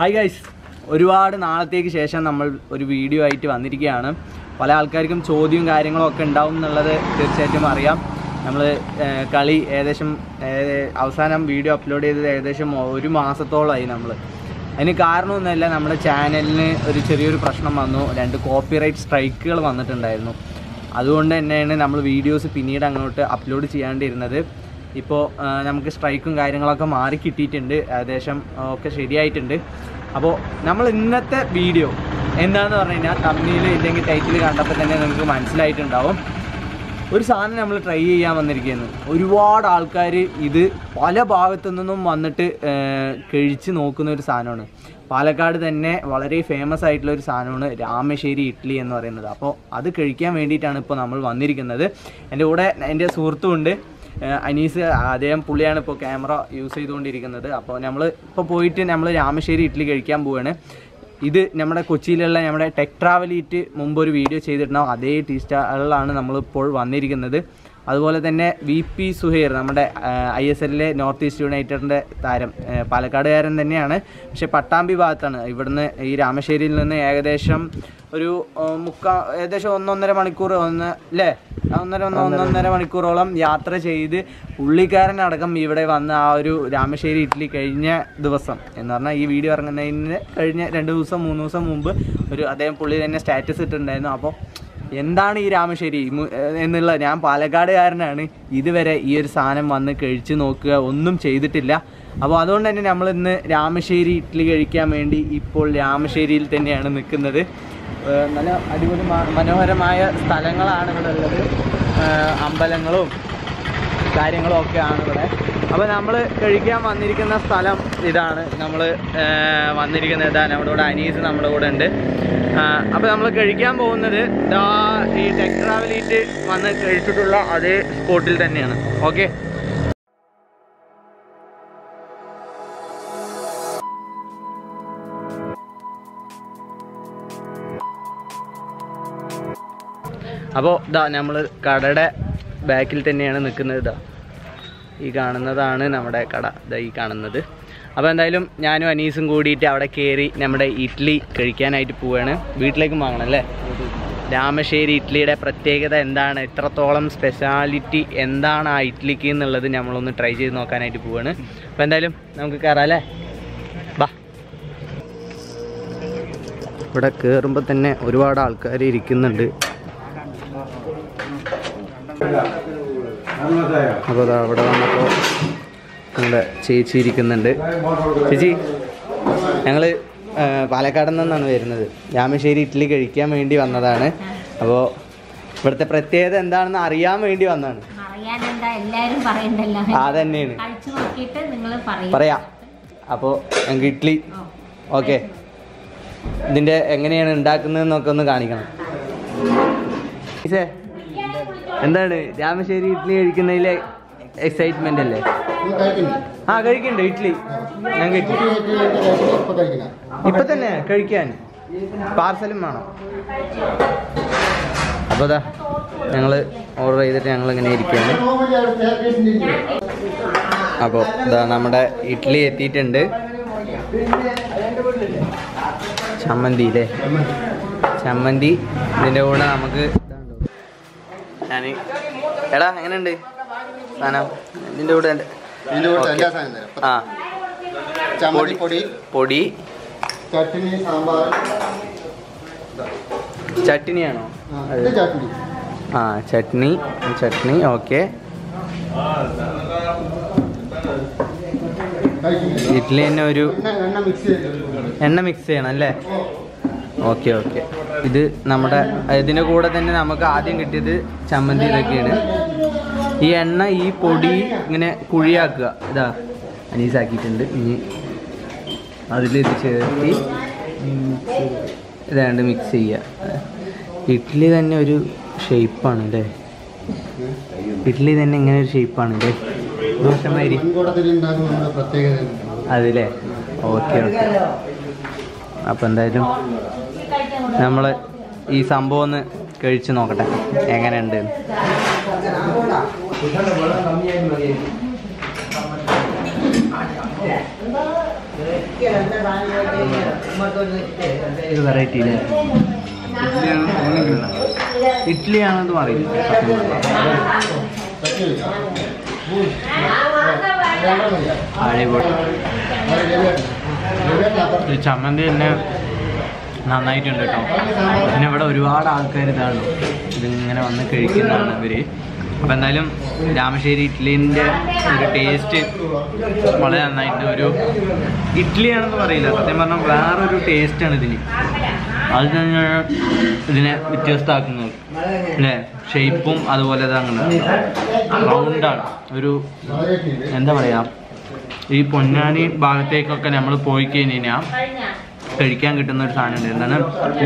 Hi guys ഒരുപാട് നാളത്തേക്ക് ശേഷം നമ്മൾ ഒരു വീഡിയോ ആയിട്ട് വന്നിരിക്കുകയാണ്. പല ആൾക്കാർക്കും ചോദ്യവും കാര്യങ്ങളും ഒക്കെ ഉണ്ടാവും എന്നുള്ളത് തീർച്ചയായിട്ടും അറിയാം. നമ്മൾ കളി ഏകദേശം അവസാനം വീഡിയോ അപ്ലോഡ് ചെയ്തത് ഏകദേശം ഒരു മാസത്തോളമായി നമ്മൾ അതിന് കാരണമൊന്നുമല്ല നമ്മുടെ ചാനലിന് ഒരു ചെറിയൊരു പ്രശ്നം വന്നു. രണ്ട് കോപ്പിറൈറ്റ് സ്ട്രൈക്കുകൾ വന്നിട്ടുണ്ടായിരുന്നു. അതുകൊണ്ട് തന്നെയാണ് നമ്മൾ വീഡിയോസ് പിന്നീട് അങ്ങോട്ട് അപ്ലോഡ് ചെയ്യാണ്ടിരുന്നത്. ഇപ്പോൾ നമുക്ക് സ്ട്രൈക്കും കാര്യങ്ങളൊക്കെ മാറി കിട്ടിയിട്ടുണ്ട്. ഏകദേശം ഒക്കെ ശരിയായിട്ടുണ്ട്. അപ്പോൾ നമ്മൾ ഇന്നത്തെ വീഡിയോ എന്താണെന്ന് പറഞ്ഞു കഴിഞ്ഞാൽ തമ്മിൽ ഇല്ലെങ്കിൽ ടൈറ്റിൽ കണ്ടപ്പോൾ തന്നെ നിങ്ങൾക്ക് മനസ്സിലായിട്ടുണ്ടാവും. ഒരു സാധനം നമ്മൾ ട്രൈ ചെയ്യാൻ വന്നിരിക്കുന്നു. ഒരുപാട് ആൾക്കാർ ഇത് പല ഭാഗത്തു നിന്നും വന്നിട്ട് കഴിച്ച് നോക്കുന്ന ഒരു സാധനമാണ്. പാലക്കാട് തന്നെ വളരെ ഫേമസ് ആയിട്ടുള്ള ഒരു സാധനമാണ് രാമശ്ശേരി ഇഡ്ഡലി എന്ന് പറയുന്നത്. അപ്പോൾ അത് കഴിക്കാൻ വേണ്ടിയിട്ടാണ് ഇപ്പോൾ നമ്മൾ വന്നിരിക്കുന്നത്. എന്റെ കൂടെ എന്റെ സുഹൃത്തുമുണ്ട് അനീസ് അദ്ദേഹം പുള്ളിയാണ് ഇപ്പോൾ ക്യാമറ യൂസ് ചെയ്തുകൊണ്ടിരിക്കുന്നത്. അപ്പോൾ നമ്മൾ ഇപ്പോൾ പോയിട്ട് നമ്മൾ രാമശ്ശേരി ഇഡ്ഡലി കഴിക്കാൻ പോവുകയാണ് ഇത് നമ്മുടെ കൊച്ചിയിലുള്ള നമ്മുടെ ടെക് ട്രാവലീറ്റ് മുമ്പ് ഒരു വീഡിയോ ചെയ്തിട്ടുണ്ടാവും. അതേ ടീ സ്റ്റാളിലാണ് നമ്മളിപ്പോൾ വന്നിരിക്കുന്നത്. അതുപോലെ തന്നെ വി പി സുഹൈർ നമ്മുടെ ഐ എസ് എല്ലിലെ നോർത്ത് ഈസ്റ്റ് യുണൈറ്റഡിന്റെ താരം. പാലക്കാടുകാരൻ തന്നെയാണ്. പക്ഷേ പട്ടാമ്പി ഭാഗത്താണ്. ഇവിടുന്ന് ഈ രാമശ്ശേരിയിൽ നിന്ന് ഏകദേശം ഒരു മുക്കാ ഏകദേശം ഒന്നൊന്നര മണിക്കൂർ ഒന്ന് അല്ലേ ഒന്നര ഒന്ന് ഒന്നൊന്നര മണിക്കൂറോളം യാത്ര ചെയ്ത് പുള്ളിക്കാരനടക്കം ഇവിടെ വന്ന് ആ ഒരു രാമശ്ശേരി ഇഡ്ഡലി കഴിഞ്ഞ ദിവസം എന്ന് പറഞ്ഞാൽ ഈ വീഡിയോ ഇറങ്ങുന്നതിന് കഴിഞ്ഞ രണ്ട് ദിവസം മൂന്ന് ദിവസം മുമ്പ് ഒരു അദ്ദേഹം പുള്ളി തന്നെ സ്റ്റാറ്റസ് ഇട്ടിട്ടുണ്ടായിരുന്നു. അപ്പോൾ എന്താണ് ഈ രാമശ്ശേരി എന്നുള്ള ഞാൻ പാലക്കാടുകാരനാണ്. ഇതുവരെ ഈ ഒരു സാധനം വന്ന് കഴിച്ച് നോക്കുക ഒന്നും ചെയ്തിട്ടില്ല. അപ്പോൾ അതുകൊണ്ട് തന്നെ നമ്മൾ ഇന്ന് രാമശ്ശേരി ഇഡ്ഡലി കഴിക്കാൻ വേണ്ടി ഇപ്പോൾ രാമശ്ശേരിയിൽ തന്നെയാണ് നിൽക്കുന്നത്. നല്ല അടിപൊളി മനോഹരമായ സ്ഥലങ്ങളാണ് ഇവിടെ ഉള്ളത്. അമ്പലങ്ങളും കാര്യങ്ങളും ഒക്കെയാണ് ഇവിടെ. അപ്പോൾ നമ്മൾ കഴിക്കാൻ വന്നിരിക്കുന്ന സ്ഥലം ഇതാണ്. നമ്മൾ വന്നിരിക്കുന്ന ഇതാണ്. നമ്മുടെ കൂടെ അനീസ് നമ്മുടെ കൂടെ ഉണ്ട്. അപ്പോൾ നമ്മൾ കഴിക്കാൻ പോകുന്നത് ദാ ഈ ടെക് ട്രാവലീറ്റ് വന്ന് കഴിച്ചിട്ടുള്ള അതേ സ്പോട്ടിൽ തന്നെയാണ്. ഓക്കെ? അപ്പോൾ ഇതാ നമ്മൾ കടയുടെ ബാക്കിൽ തന്നെയാണ് നിൽക്കുന്നത് ഇതാ ഈ കാണുന്നതാണ് നമ്മുടെ കട. ഇതാ ഈ കാണുന്നത്. അപ്പോൾ എന്തായാലും ഞാനും അനീസും കൂടിയിട്ട് അവിടെ കയറി നമ്മുടെ ഇഡ്ഡലി കഴിക്കാനായിട്ട് പോവുകയാണ് വീട്ടിലേക്കും വാങ്ങണം അല്ലേ? രാമശ്ശേരി ഇഡ്ഡലിയുടെ പ്രത്യേകത എന്താണ്? എത്രത്തോളം സ്പെഷ്യാലിറ്റി എന്താണ് ആ ഇഡ്ഡലിക്ക് എന്നുള്ളത് നമ്മളൊന്ന് ട്രൈ ചെയ്ത് നോക്കാനായിട്ട് പോവാണ്. അപ്പോൾ എന്തായാലും നമുക്ക് കയറാം അല്ലേ? ബാ ഇവിടെ കയറുമ്പോൾ തന്നെ ഒരുപാട് ആൾക്കാർ ഇരിക്കുന്നുണ്ട്. അപ്പോൾ അതാ അവിടെ വന്നപ്പോൾ നമ്മുടെ ചേച്ചി ഇരിക്കുന്നുണ്ട്. ചേച്ചി ഞങ്ങൾ പാലക്കാട് നിന്നാണ് വരുന്നത്. രാമശ്ശേരി ഇഡ്ഡലി കഴിക്കാൻ വേണ്ടി വന്നതാണ്. അപ്പോൾ ഇവിടുത്തെ പ്രത്യേകത എന്താണെന്ന് അറിയാൻ വേണ്ടി വന്നതാണ്. അതന്നെയാണ്. പറയും. പറയാം. അപ്പോൾ ഞങ്ങൾക്ക് ഇഡ്ഡലി ഓക്കെ. ഇതിന്റെ എങ്ങനെയാണ് ഉണ്ടാക്കുന്നതെന്നൊക്കെ ഒന്ന് കാണിക്കണം. എന്താണ്? രാമശ്ശേരി ഇഡ്ഡലി കഴിക്കുന്നതിലെ എക്സൈറ്റ്മെന്റ് അല്ലേ? ആ കഴിക്കണ്ട ഇഡ്ഡലി ഞാൻ ഇപ്പൊ തന്നെ കഴിക്കാൻ. പാർസലും വേണം. അപ്പോൾ അതാ ഞങ്ങൾ ഓർഡർ ചെയ്തിട്ട് ഞങ്ങൾ ഇങ്ങനെ ഇരിക്കുകയാണ് അപ്പോൾ ഇതാ നമ്മുടെ ഇഡ്ഡലി എത്തിയിട്ടുണ്ട്. ചമ്മന്തി അല്ലേ ചമ്മന്തി. ഇതിന്റെ കൂടെ നമുക്ക് ഞാൻ എടാ എങ്ങനെയുണ്ട്? സാധനം. ഇതിന്റെ കൂടെ ഇതിന്റെ കൂടെ എല്ലാ സാധനം തരാം. ആ. ചമ്മന്തി പൊടി. പൊടി. ചട്ടിനി സാമ്പാർ. ചട്നിയാണോ? ആ, ചട്നി. ചട്നി. ഓക്കെ. ഇഡ്ഡലി തന്നെ ഒരു എണ്ണ മിക്സ് ചെയ്യണം അല്ലേ? Okay okay. ഇത് നമ്മുടെ ഇതിന്റെ കൂടെ തന്നെ നമുക്ക് ആദ്യം കിട്ടിയത് ചമ്മന്തി ഇതൊക്കെയാണ്. ഈ എണ്ണ ഈ പൊടി ഇങ്ങനെ കുഴിയാക്കുക. ഇതാ അനീസാക്കിയിട്ടുണ്ട്. ഇനി അതിൽ ഇത് ചേർത്തി ഇതാണ്ട് മിക്സ് ചെയ്യുക. ഇഡ്ഡലി തന്നെ ഒരു ഷേപ്പാണ് അല്ലേ ഇഡ്ഡലി തന്നെ ഇങ്ങനെ ഒരു ഷേപ്പാണ് അല്ലേ ദോശമാരി അതിലേ അതില്ലേ ഓക്കെ ഓക്കെ. അപ്പം എന്തായാലും നമ്മൾ ഈ സംഭവം ഒന്ന് കഴിച്ചു നോക്കട്ടെ. എങ്ങനെയുണ്ട്? ഇഡ്ലി വെറൈറ്റി പറയും. ഇഡ്ഡലിയാണെന്ന് പറയില്ല. അടിപൊളി. ചമ്മന്തി തന്നെ നന്നായിട്ടുണ്ട് കേട്ടോ. പിന്നെ ഇവിടെ ഒരുപാട് ആൾക്കാർ ഇതാണ് ഇതിങ്ങനെ വന്ന് കഴിക്കുന്നതാണ് ഇവർ. അപ്പം എന്തായാലും രാമശ്ശേരി ഇഡ്ഡലിന്റെ ഒരു ടേസ്റ്റ് വളരെ നന്നായിട്ട് ഒരു ഇഡ്ഡലിയാണെന്ന് പറയില്ല. സത്യം പറഞ്ഞാൽ വേറൊരു ടേസ്റ്റാണ് ഇതിന്. അത് തന്നെയാണ് ഇതിനെ വ്യത്യസ്തമാക്കുന്നത്. അല്ലേ? ഷേപ്പും അതുപോലെ അങ്ങനെ. റൗണ്ടാണ് ഒരു എന്താ പറയാ? ഈ പൊന്നാനി ഭാഗത്തേക്കൊക്കെ നമ്മൾ പോയി കഴിഞ്ഞാൽ കഴിക്കാൻ കിട്ടുന്ന ഒരു സാധനം ഉണ്ട്. എന്താണ്?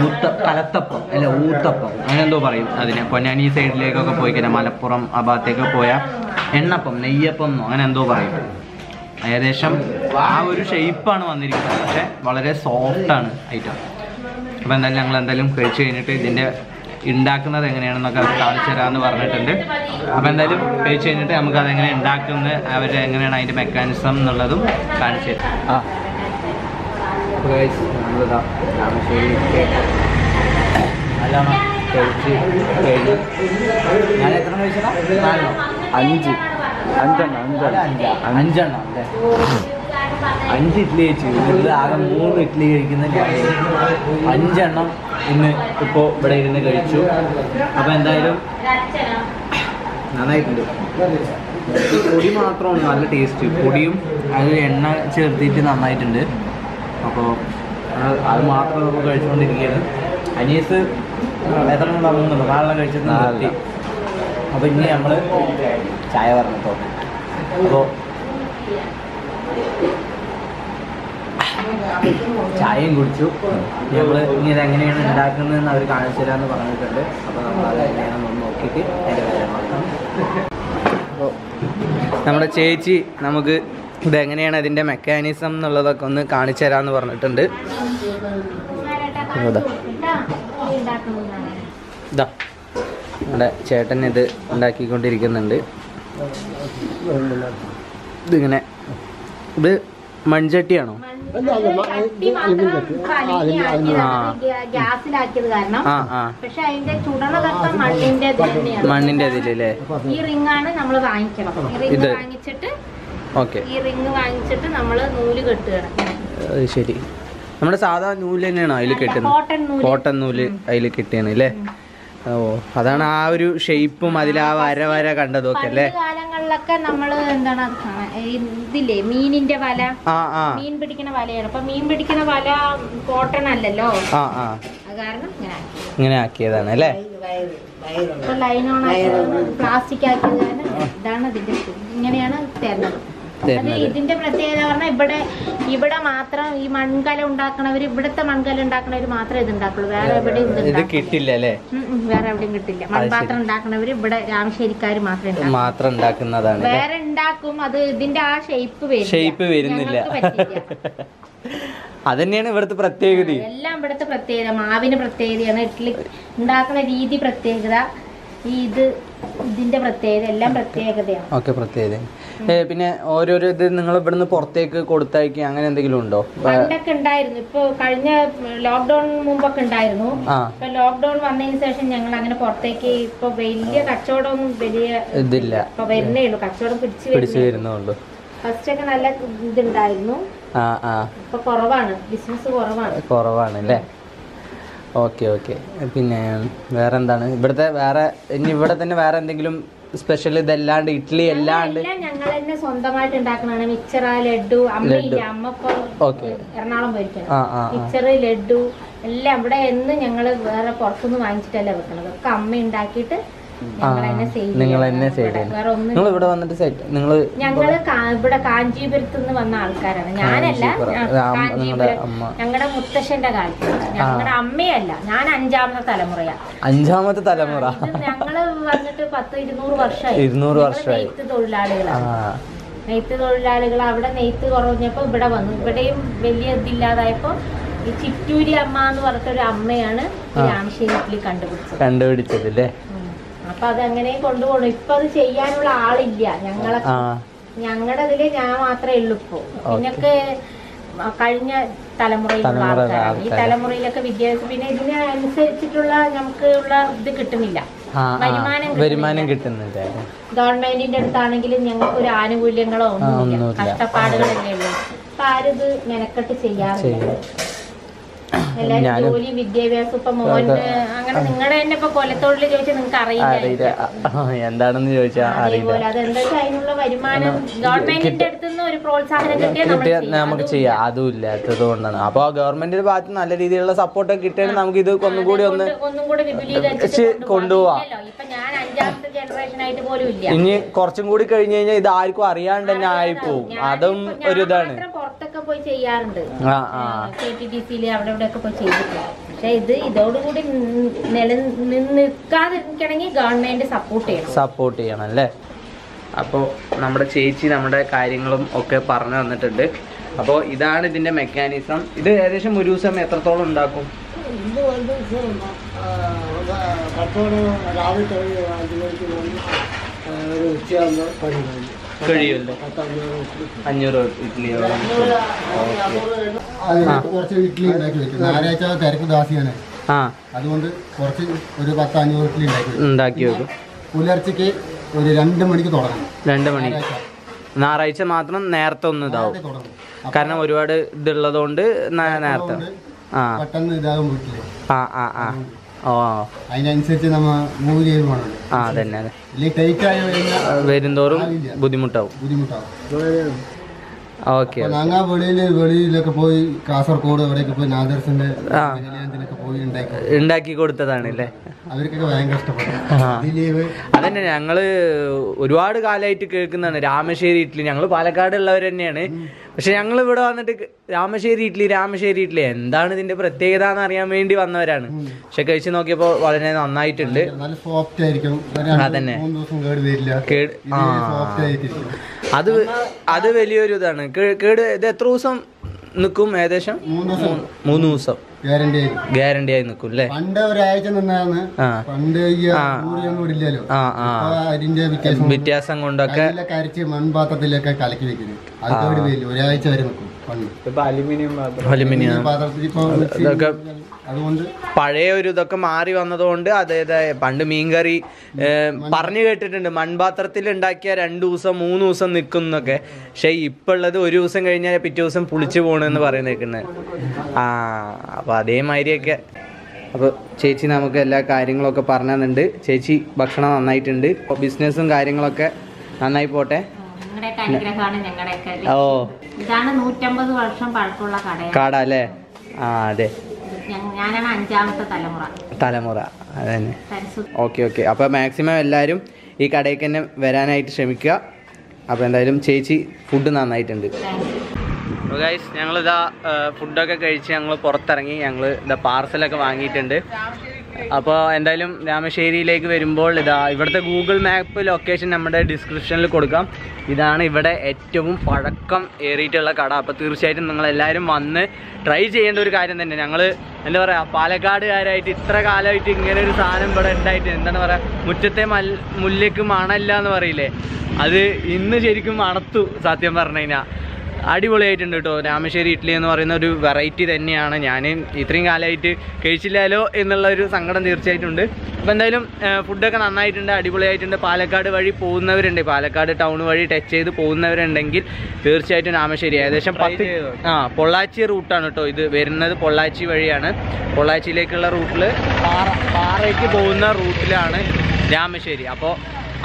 ഊത്ത കലത്തപ്പം അല്ല ഊത്തപ്പം. അങ്ങനെ എന്തോ പറയും അതിനെ. പൊന്നാനി സൈഡിലേക്കൊക്കെ പോയി കഴിഞ്ഞാൽ മലപ്പുറം ആ ഭാഗത്തേക്ക് പോയാൽ എണ്ണപ്പം നെയ്യപ്പം അങ്ങനെ എന്തോ പറയും. ഏകദേശം ആ ഒരു ഷെയ്പ്പാണ് വന്നിരിക്കുന്നത്. പക്ഷേ വളരെ സോഫ്റ്റാണ് ഐറ്റം അപ്പോൾ എന്തായാലും ഞങ്ങൾ എന്തായാലും കഴിച്ചു കഴിഞ്ഞിട്ട് ഇതിന്റെ ഉണ്ടാക്കുന്നത് എങ്ങനെയാണെന്നൊക്കെ അവർ കാണിച്ചു തരാമെന്ന് പറഞ്ഞിട്ടുണ്ട്. അപ്പോൾ എന്തായാലും കഴിച്ചു കഴിഞ്ഞിട്ട് നമുക്ക് അതെങ്ങനെ ഉണ്ടാക്കുന്നത് അവർ എങ്ങനെയാണ് അതിന്റെ മെക്കാനിസം എന്നുള്ളതും കാണിച്ചു തരാം. ആ. അപ്പോൾ നമ്മളിതാ രാമശ്ശേരി നല്ലോണം കഴിച്ച് കഴിഞ്ഞു ഞാൻ എത്ര കഴിച്ചതാ അഞ്ച്. അഞ്ചെണ്ണം അഞ്ചെണ്ണം. അഞ്ചെണ്ണം അല്ലേ? അഞ്ച് ഇഡ്ഡലി കഴിച്ചു. ഇതിൽ ആകെ മൂന്ന് ഇഡ്ഡലി കഴിക്കുന്ന ഞാൻ. അഞ്ചെണ്ണം ഇന്ന് ഇപ്പോൾ ഇവിടെ ഇരുന്ന് കഴിച്ചു. അപ്പോൾ എന്തായാലും നന്നായിട്ടുണ്ട്. പൊടി മാത്രമാണ് നല്ല ടേസ്റ്റ് പൊടിയും അതിൽ എണ്ണ ചേർത്തിട്ട് നന്നായിട്ടുണ്ട്. അപ്പോൾ അത് മാത്രം നമ്മൾ കഴിച്ചുകൊണ്ടിരിക്കുകയാണ് അനീസ് എത്ര ഉണ്ടാവും നാളെ കഴിച്ചത് നാളെ നിർത്തി അപ്പോൾ ഇനി നമ്മൾ ചായ പറഞ്ഞിട്ടോ അപ്പോൾ ചായയും കുടിച്ചു. നമ്മൾ ഇനി ഇത് എങ്ങനെയാണ് ഉണ്ടാക്കുന്നതെന്ന് അവർ കാണിച്ചു തരാമെന്ന് പറഞ്ഞിട്ടുണ്ട്. അപ്പോൾ നമ്മൾ അത് എങ്ങനെയാണെന്ന് നോക്കിയിട്ട് അതിന്റെ കാര്യം അപ്പോൾ നമ്മുടെ ചേച്ചി നമുക്ക് ഇതെങ്ങനെയാണ് അതിന്റെ മെക്കാനിസം എന്നുള്ളതൊക്കെ ഒന്ന് കാണിച്ചു തരാമെന്ന് പറഞ്ഞിട്ടുണ്ട്. ഇതാ. ഇതാ. നമ്മുടെ ചേട്ടൻ ഇത് ഉണ്ടാക്കിക്കൊണ്ടിരിക്കുന്നുണ്ട്. ഇതിങ്ങനെ ഇത് മൺചട്ടിയാണോ? മണ്ണിന്റെ ഇതിലല്ലേ? ഈ റിംഗ് ആണ് നമ്മൾ വാങ്ങിക്കണം ഇത്. വാങ്ങിച്ചിട്ട് ഈ റിംഗ് വാങ്ങിച്ചിട്ട് നമ്മൾ നൂൽ കെട്ടുകയാണ്. അത് ശരി. നമ്മുടെ സാധാ നൂൽ തന്നെയാണ് അതിൽ കെട്ടുന്നത്? കോട്ടൺ നൂൽ. അതിൽ കെട്ടിയാണ് അല്ലേ? ഓ അതാണ് ആ ഒരു ഷേപ്പും അതിൽ ആ വര വര കണ്ടതൊക്കെ അല്ലേ? കാലങ്ങളിലൊക്കെ നമ്മൾ എന്താണ് ഇതില്ലേ മീനിന്റെ വല? ആ മീൻ പിടിക്കുന്ന വലയാണ്. അപ്പൊ മീൻ പിടിക്കുന്ന വല കോട്ടൺ അല്ലല്ലോ? ആ ആ. കാരണം ഇങ്ങനെ ആക്കി. ഇങ്ങനെ ആക്കിയതാണ് അല്ലേ? പ്ലാസ്റ്റിക് ആക്കിയത് ഇതാണ് ഇതിന്റെ തരുന്നത്. ഇതിന്റെ പ്രത്യേകത പറഞ്ഞാൽ ഇവിടെ ഇവിടെ മാത്രം ഈ മൺകല ഉണ്ടാക്കണവർ ഇവിടുത്തെ മൺകല ഉണ്ടാക്കണവര് മാത്രമേ ഇത് ഉണ്ടാക്കുള്ളൂ. വേറെ എവിടെയും ഇത് കിട്ടില്ല അല്ലേ? വേറെ എവിടെയും കിട്ടില്ല. മൺപാത്രം ഉണ്ടാക്കണവര് ഇവിടെ രാമശ്ശേരിക്കാർ മാത്രമേ ഉണ്ടാക്കൂ. മാത്രം ഉണ്ടാക്കുന്നതാണ് വേറെ ഉണ്ടാക്കും അത് ഇതിന്റെ ആ ഷേപ്പ് ഷേപ്പ് വരുന്നില്ല. അതന്നെയാണ് ഇവിടുത്തെ പ്രത്യേകത എല്ലാം ഇവിടുത്തെ പ്രത്യേകത. മാവിന് പ്രത്യേകതയാണ് ഇഡ്ഡലി ഉണ്ടാക്കുന്ന രീതി പ്രത്യേകത ഈ ഇത് ഇതിന്റെ പ്രത്യേകത എല്ലാം പ്രത്യേകതയാണ്. ഓക്കെ പ്രത്യേകത പിന്നെ ഓരോരോ ഇത് നിങ്ങൾ ഇവിടുന്ന് പുറത്തേക്ക് കൊടുത്തയക്കുക അങ്ങനെ എന്തെങ്കിലും ഉണ്ടോ? പണ്ടൊക്കെ ഉണ്ടായിരുന്നു. ഇപ്പൊ കഴിഞ്ഞ ലോക്ക്ഡൌൺ മുമ്പൊക്കെ ഉണ്ടായിരുന്നു. ഇപ്പൊ ലോക്ക്ഡൌൺ വന്നതിന് ശേഷം ഞങ്ങൾ അങ്ങനെ പുറത്തേക്ക് ഇപ്പൊ വലിയ കച്ചവടമൊന്നും വലിയ ഇതില്ല. ഇപ്പൊ വരുന്നേ ഉള്ളൂ. കച്ചവടം പിടിച്ചു പിടിച്ചു വരുന്നേ വരുന്നുള്ളൂ ഫസ്റ്റ് ഒക്കെ നല്ല ഇതുണ്ടായിരുന്നു. ഇപ്പൊ കുറവാണ്. ബിസിനസ് കുറവാണ്. കുറവാണ് അല്ലേ ഓക്കെ ഓക്കെ. പിന്നെ വേറെ എന്താണ് ഇവിടുത്തെ വേറെ ഇനി ഇവിടെ തന്നെ വേറെ എന്തെങ്കിലും സ്പെഷ്യൽ ഇതല്ലാണ്ട് ഇഡ്ഡലി അല്ലാണ്ട്. ഞങ്ങൾ തന്നെ സ്വന്തമായിട്ട് ലഡു അമ്മയില്ല അമ്മ ഇപ്പൊ ഓക്കെ. എറണാകുളം പോയിരിക്കണം ആ ആ ആ. മിക്സർ ലഡു എല്ലാം ഇവിടെ എന്ന് ഞങ്ങൾ വേറെ പുറത്തുനിന്ന് വാങ്ങിച്ചിട്ടല്ല വെക്കണത്. ഒക്കെ അമ്മ ഉണ്ടാക്കിയിട്ട് നിങ്ങൾ തന്നെ സൈഡ് നിങ്ങൾ ഇവിടെ വന്നിട്ട് സെറ്റ് നിങ്ങൾ ഞങ്ങൾ ഇവിടെ കാഞ്ചീപുരത്ത് നിന്ന് വന്ന ആൾക്കാരാണ്. ഞാനല്ല. ഞങ്ങളുടെ മുത്തശ്ശന്റെ കാലത്ത്. ഞങ്ങളുടെ അമ്മയല്ല ഞാൻ അഞ്ചാമത്തെ തലമുറയാ. അഞ്ചാമത്തെ തലമുറ. വന്നിട്ട് പത്ത് ഇരുന്നൂറ് വർഷമായി. ഇരുന്നൂറ് ഞങ്ങൾ വർഷമായി. നെയ്ത്ത് ആ. തൊഴിലാളികളാണ് നെയ്ത്ത് തൊഴിലാളികൾ അവിടെ നെയ്ത്ത് കുറഞ്ഞപ്പോൾ ഇവിടെ വന്നു. ഇവിടെയും വലിയ ഇതില്ലാതായപ്പോൾ ഈ ചിറ്റൂരി അമ്മ എന്ന് പറഞ്ഞിട്ടൊരു അമ്മയാണ് രാമശ്ശേരി കണ്ടുപിടിച്ചത്. കണ്ടുപിടിച്ചത് അല്ലേ. അപ്പൊ അത് അങ്ങനെ കൊണ്ടുപോകണം ഇപ്പൊ അത് ചെയ്യാനുള്ള ആളില്ല. ഞങ്ങളെ ഞങ്ങളുടെ ഇതിൽ ഞാൻ മാത്രമേ ഉള്ളൂ ഇപ്പോ. പിന്നൊക്കെ കഴിഞ്ഞ തലമുറയിലുള്ള തലമുറയിലെ ആൾക്കാരാണ്. ഈ. തലമുറയിലൊക്കെ വിദ്യാഭ്യാസം പിന്നെ ഇതിനനുസരിച്ചിട്ടുള്ള നമുക്ക് ഉള്ള ഇത് കിട്ടുന്നില്ല. വരുമാനം കിട്ടുന്നില്ല. ഗവൺമെന്റിന്റെ അടുത്താണെങ്കിലും ഞങ്ങൾക്ക് ഒരു ആനുകൂല്യങ്ങളോ ഒന്നും ഒന്നുമില്ല. കഷ്ടപ്പാടുകളല്ലേ ഉള്ളൂ. അപ്പൊ ആരും ഇത് മെനക്കെട്ട് ചെയ്യാറില്ല. വിദ്യാഭ്യാസം ഇപ്പൊ മോന് അങ്ങനെ നിങ്ങളുടെ തന്നെ ഇപ്പൊ കൊലത്തൊഴിൽ ചോദിച്ചാൽ നിങ്ങൾക്ക് അറിയില്ല എന്താണെന്ന് ചോദിച്ചാൽ അറിയില്ല. അതെന്താ അതിനുള്ള വരുമാനം ഗവൺമെന്റിന്റെ ഒരു പ്രോത്സാഹനം കിട്ടിയാൽ നമുക്ക് ചെയ്യാം. അതും ഇല്ലാത്തത് കൊണ്ടാണ്. അപ്പൊ ഗവൺമെന്റിന്റെ ഭാഗത്ത് നല്ല രീതിയിലുള്ള സപ്പോർട്ട് കിട്ടിയാൽ നമുക്ക് ഇത് ഒന്നും കൂടി ഒന്ന് കൊണ്ടുപോവാം. ഇനി കുറച്ചും കൂടി കഴിഞ്ഞു കഴിഞ്ഞാൽ ഇത് ആർക്കും അറിയാണ്ട് തന്നെ ആയിപ്പോവും അതും ഒരു ഇതാണ്. പോയി ചെയ്യാറുണ്ട്. കെ ടി ഡി സിയിൽ അവിടെ ഇവിടെ ഒക്കെ പോയി ചെയ്തിട്ടുണ്ട്. പക്ഷെ ഇത് ഇതോടുകൂടി നിലനിൽക്കാതിരിക്കണമെങ്കിൽ ഗവൺമെന്റ് സപ്പോർട്ട് ചെയ്യണം. സപ്പോർട്ട് ചെയ്യണം അല്ലേ? അപ്പോൾ നമ്മുടെ ചേച്ചി നമ്മുടെ കാര്യങ്ങളും ഒക്കെ പറഞ്ഞു തന്നിട്ടുണ്ട്. അപ്പോൾ ഇതാണ് ഇതിന്റെ മെക്കാനിസം ഇത് ഏകദേശം ഒരു ദിവസം എത്രത്തോളം ഉണ്ടാക്കും? രാവിലെ ഒരു ഉച്ചയാകുമ്പോൾ പണി കഴിഞ്ഞു. കഴിയുമല്ലേ ഇഡ്ഡലി. അഞ്ഞൂറ് കുറച്ച് ഇഡ്ഡലി ഉണ്ടാക്കി വെക്കും. ഞായറാഴ്ച തിരക്ക് ദാസിയാണ്. ആ. അതുകൊണ്ട് കുറച്ച് ഒരു പത്ത് അഞ്ഞൂറ് ഇഡ്ഡലി ഉണ്ടാക്കി വെക്കും. ഉണ്ടാക്കി വെക്കും. പുലർച്ചയ്ക്ക് ഒരു രണ്ട് മണിക്ക് തുടങ്ങും. രണ്ട് മണി. ഞായറാഴ്ച മാത്രം നേരത്തെ ഒന്ന് ഇതാവും. കാരണം ഒരുപാട് ഇതുള്ളതുകൊണ്ട് നേരത്തെ. ആ. പെട്ടെന്ന് ഇതാകും വീട്ടിൽ. ആ ആ ആ. അതിനനുസരിച്ച് നമ്മ മൂവ് ചെയ്ത് ആ അതന്നെ അതെ ഇല്ലെങ്കിൽ ടൈറ്റ് ആയി കഴിഞ്ഞാൽ ബുദ്ധിമുട്ടാവും. ബുദ്ധിമുട്ടാവും. ഓക്കെ വെളിയിലൊക്കെ പോയി കാസർഗോഡ് അവിടെയൊക്കെ പോയി നാദർസിന്റെ ഉണ്ടാക്കി. കൊടുത്തതാണ് അല്ലേ അവർക്കൊക്കെ ഭയങ്കര ഇഷ്ടപ്പെട്ടു ആ. ദിലീപ് അതന്നെ ഞങ്ങൾ ഒരുപാട് കാലമായിട്ട് കേൾക്കുന്നതാണ്. രാമശ്ശേരി ഇഡ്ഡലി ഞങ്ങൾ പാലക്കാട് ഉള്ളവർ തന്നെയാണ്. പക്ഷെ ഞങ്ങൾ ഇവിടെ വന്നിട്ട് രാമശ്ശേരി ഇഡ്ഡലി രാമശ്ശേരി ഇഡ്ഡലി എന്താണ് ഇതിന്റെ പ്രത്യേകത എന്ന് അറിയാൻ വേണ്ടി വന്നവരാണ്. പക്ഷെ കഴിച്ചു നോക്കിയപ്പോൾ വളരെ നന്നായിട്ടുണ്ട്. നല്ല സോഫ്റ്റ് ആയിരിക്കും. അതന്നെ. കേട് അത് അത് വലിയൊരു ഇതാണ് കേട് ഇത് എത്ര ദിവസം നിൽക്കും ഏകദേശം? മൂന്ന് ദിവസം. ഗ്യാരണ്ടി ആയി. നിൽക്കും അല്ലേ? പണ്ട് ഒരാഴ്ച നിന്നാണ് പണ്ട് ഇല്ലല്ലോ അതിന്റെ വ്യത്യാസം കൊണ്ടൊക്കെ മൺപാത്രത്തിലൊക്കെ കലക്കി വെക്കുന്നത് അത് കേട് വരില്ല. ഒരാഴ്ച വരെ നിൽക്കും. അലുമിനിയം ഇതൊക്കെ പഴയ ഒരു ഇതൊക്കെ മാറി വന്നതുകൊണ്ട് അതായത് പണ്ട് മീൻകറി പറഞ്ഞു കേട്ടിട്ടുണ്ട്. മൺപാത്രത്തിൽ ഉണ്ടാക്കിയ രണ്ടു ദിവസം മൂന്ന് ദിവസം നിൽക്കുന്നൊക്കെ പക്ഷെ ഇപ്പൊ ഉള്ളത് ഒരു ദിവസം കഴിഞ്ഞാൽ പിറ്റേ ദിവസം പുളിച്ചു പോണെന്ന് പറയുന്നേക്കുന്നത് ആ അപ്പൊ അതേമാതിരിയൊക്കെ. അപ്പോൾ ചേച്ചി നമുക്ക് എല്ലാ കാര്യങ്ങളൊക്കെ പറഞ്ഞു തന്നിട്ടുണ്ട് ചേച്ചി ഭക്ഷണം നന്നായിട്ടുണ്ട്. ബിസിനസ്സും കാര്യങ്ങളൊക്കെ നന്നായി പോട്ടെ. നിങ്ങളുടെയൊക്കെ അനുഗ്രഹമാണ് ഞങ്ങളുടെയൊക്കെ ഓ. ഇതാണ് നൂറ്റമ്പത് വർഷം പഴക്കമുള്ള കട. കട അല്ലേ? ആ അതെ. ഞ- ഞാനാണ് അഞ്ചാമത്തെ തലമുറ. തലമുറ. അതന്നെ. Okay okay. അപ്പോൾ മാക്സിമം എല്ലാരും ഈ കടയിലേക്ക് തന്നെ വരാനായിട്ട് ശ്രമിക്കുക. അപ്പോൾ എന്തായാലും ചേച്ചി ഫുഡ് നന്നായിട്ടുണ്ട്. ഗൈസ് ഞങ്ങളിതാ ഫുഡൊക്കെ കഴിച്ച് ഞങ്ങൾ പുറത്തിറങ്ങി. ഞങ്ങൾ ഇതാ പാർസലൊക്കെ വാങ്ങിയിട്ടുണ്ട്. അപ്പോൾ എന്തായാലും രാമശ്ശേരിയിലേക്ക് വരുമ്പോൾ ഇതാ ഇവിടുത്തെ ഗൂഗിൾ മാപ്പ് ലൊക്കേഷൻ നമ്മുടെ ഡിസ്ക്രിപ്ഷനിൽ കൊടുക്കാം. ഇതാണ് ഇവിടെ ഏറ്റവും പഴക്കം ഏറിയിട്ടുള്ള കട. അപ്പോൾ തീർച്ചയായിട്ടും നിങ്ങൾ എല്ലാവരും വന്ന് ട്രൈ ചെയ്യേണ്ട ഒരു കാര്യം തന്നെ. ഞങ്ങൾ എന്താ പറയുക പാലക്കാടുകാരായിട്ട് ഇത്ര കാലമായിട്ട് ഇങ്ങനെ ഒരു സാധനം ഇവിടെ ഉണ്ടായിട്ട് എന്താണ് പറയുക മുറ്റത്തെ മൽ മുല്ലയ്ക്ക് മണല്ല എന്ന് പറയില്ലേ? അത് ഇന്ന് ശരിക്കും മണത്തു സത്യം പറഞ്ഞു കഴിഞ്ഞാൽ അടിപൊളിയായിട്ടുണ്ട് കേട്ടോ. രാമശ്ശേരി ഇഡ്ഡലി എന്ന് പറയുന്ന ഒരു വെറൈറ്റി തന്നെയാണ്. ഞാൻ ഇത്രയും കാലമായിട്ട് കഴിച്ചില്ലാലോ എന്നുള്ള ഒരു സങ്കടം തീർച്ചയായിട്ടും ഉണ്ട് അപ്പോൾ എന്തായാലും ഫുഡൊക്കെ നന്നായിട്ടുണ്ട് അടിപൊളിയായിട്ടുണ്ട്. പാലക്കാട് വഴി പോകുന്നവരുണ്ട്. പാലക്കാട് ടൗൺ വഴി ടച്ച് ചെയ്ത് പോകുന്നവരുണ്ടെങ്കിൽ തീർച്ചയായിട്ടും രാമശ്ശേരി. ഏകദേശം പത്ത് ആ പൊള്ളാച്ചി റൂട്ടാണ് കേട്ടോ ഇത്. വരുന്നത് പൊള്ളാച്ചി വഴിയാണ്. പൊള്ളാച്ചിയിലേക്കുള്ള റൂട്ടിൽ പാറ പാറയ്ക്ക് പോകുന്ന റൂട്ടിലാണ് രാമശ്ശേരി. അപ്പോൾ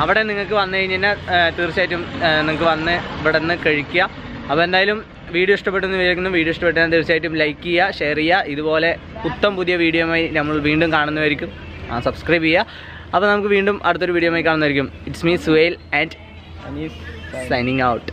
അവിടെ നിങ്ങൾക്ക് വന്നു കഴിഞ്ഞാൽ തീർച്ചയായിട്ടും നിങ്ങൾക്ക് വന്ന് ഇവിടെ നിന്ന് കഴിക്കുക അപ്പോൾ എന്തായാലും വീഡിയോ ഇഷ്ടപ്പെട്ടെന്ന് വിചാരിക്കുന്നു. വീഡിയോ ഇഷ്ടപ്പെട്ടാൽ തീർച്ചയായിട്ടും ലൈക്ക് ചെയ്യുക ഷെയർ ചെയ്യുക. ഇതുപോലെ പുത്തം പുതിയ വീഡിയോയുമായി നമ്മൾ വീണ്ടും കാണുന്നതായിരിക്കും സബ്സ്ക്രൈബ് ചെയ്യുക. അപ്പോൾ നമുക്ക് വീണ്ടും അടുത്തൊരു വീഡിയോയുമായി കാണുന്നതായിരിക്കും. It's me Suhail and signing out